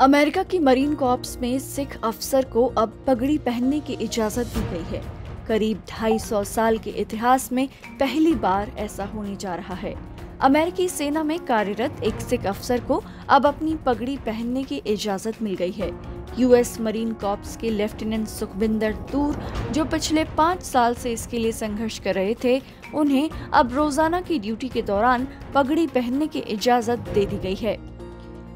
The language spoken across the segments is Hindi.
अमेरिका की मरीन कॉप्स में सिख अफसर को अब पगड़ी पहनने की इजाज़त दी गई है। करीब 250 साल के इतिहास में पहली बार ऐसा होने जा रहा है। अमेरिकी सेना में कार्यरत एक सिख अफसर को अब अपनी पगड़ी पहनने की इजाज़त मिल गई है। यूएस मरीन कॉप्स के लेफ्टिनेंट सुखबिंदर तूर, जो पिछले पाँच साल से इसके लिए संघर्ष कर रहे थे, उन्हें अब रोज़ाना की ड्यूटी के दौरान पगड़ी पहनने की इजाज़त दे दी गई है।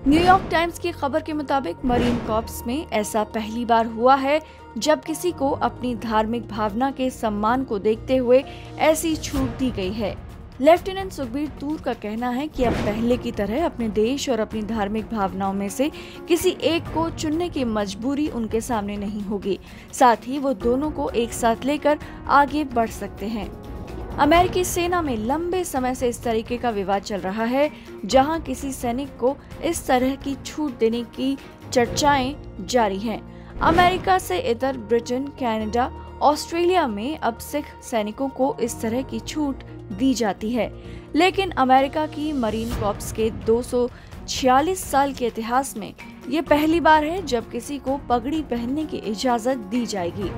न्यूयॉर्क टाइम्स की खबर के मुताबिक मरीन कॉप्स में ऐसा पहली बार हुआ है, जब किसी को अपनी धार्मिक भावना के सम्मान को देखते हुए ऐसी छूट दी गई है। लेफ्टिनेंट सुखबीर तूर का कहना है कि अब पहले की तरह अपने देश और अपनी धार्मिक भावनाओं में से किसी एक को चुनने की मजबूरी उनके सामने नहीं होगी। साथ ही वो दोनों को एक साथ लेकर आगे बढ़ सकते हैं। अमेरिकी सेना में लंबे समय से इस तरीके का विवाद चल रहा है जहाँ किसी सैनिक को इस तरह की छूट देने की चर्चाएँ जारी हैं। अमेरिका से इतर ब्रिटेन कनाडा, ऑस्ट्रेलिया में अब सिख सैनिकों को इस तरह की छूट दी जाती है लेकिन अमेरिका की मरीन कॉप्स के 246 साल के इतिहास में ये पहली बार है जब किसी को पगड़ी पहनने की इजाज़त दी जाएगी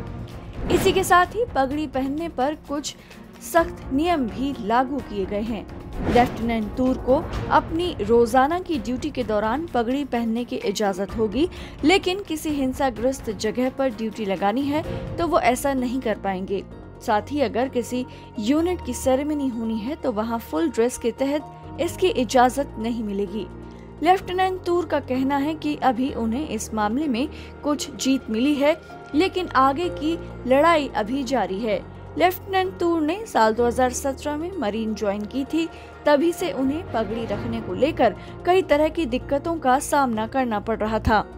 इसी के साथ ही पगड़ी पहनने पर कुछ सख्त नियम भी लागू किए गए हैं। लेफ्टिनेंट तूर को अपनी रोज़ाना की ड्यूटी के दौरान पगड़ी पहनने की इजाज़त होगी, लेकिन किसी हिंसाग्रस्त जगह पर ड्यूटी लगानी है तो वो ऐसा नहीं कर पाएँगे। साथ ही अगर किसी यूनिट की सेरेमनी होनी है तो वहाँ फुल ड्रेस के तहत इसकी इजाज़त नहीं मिलेगी। लेफ्टिनेंट तूर का कहना है कि अभी उन्हें इस मामले में कुछ जीत मिली है, लेकिन आगे की लड़ाई अभी जारी है। लेफ्टिनेंट तूर ने साल 2017 में मरीन ज्वाइन की थी। तभी से उन्हें पगड़ी रखने को लेकर कई तरह की दिक्कतों का सामना करना पड़ रहा था।